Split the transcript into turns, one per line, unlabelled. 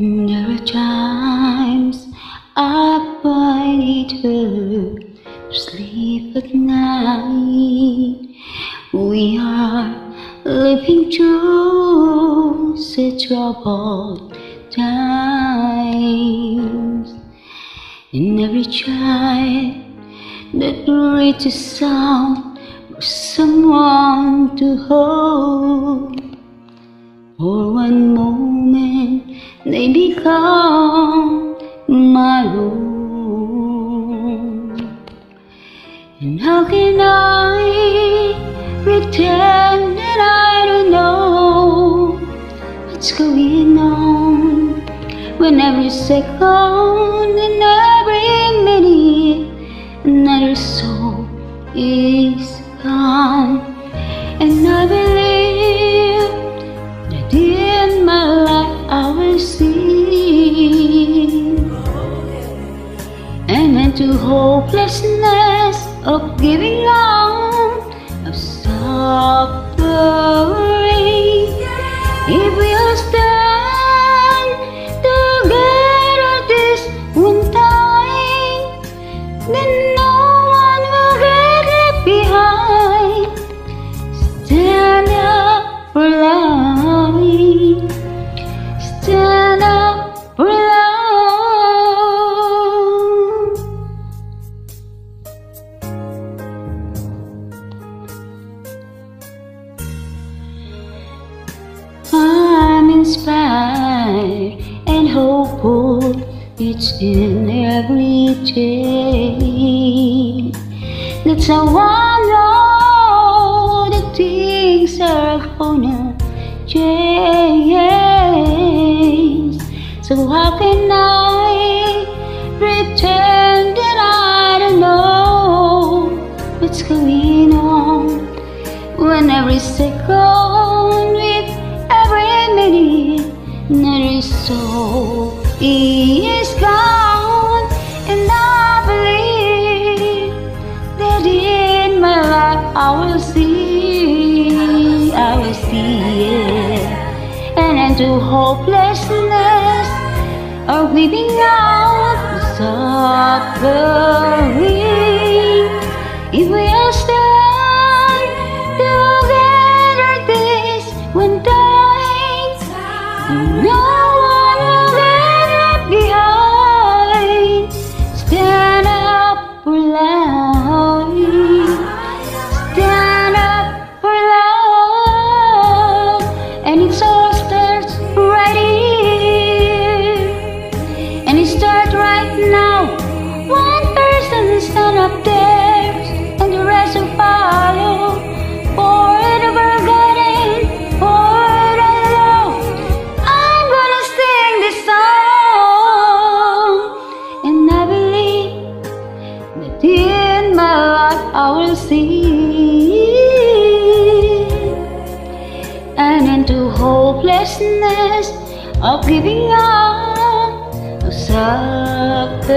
There are times I hard to sleep at night. We are living through such troubled times. And every child that reaches sound for someone to hold. Become my own. And how can I pretend that I don't know what's going on when every second hopelessness of giving up, of suffering. If we inspired and hopeful. It's in every day. That's how I know that things are gonna change. So how can I pretend that I don't know what's going on when every second another soul is gone and I believe that in my life I will see I will see it. And end to hopelessness or giving out suffering if we all stand together this one time no hopelessness of giving up, of suffering.